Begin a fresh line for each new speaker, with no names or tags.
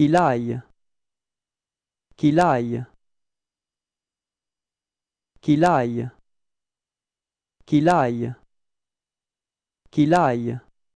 qu'il aille, qu'il aille, qu'il aille, qu'il aille, qu'il aille.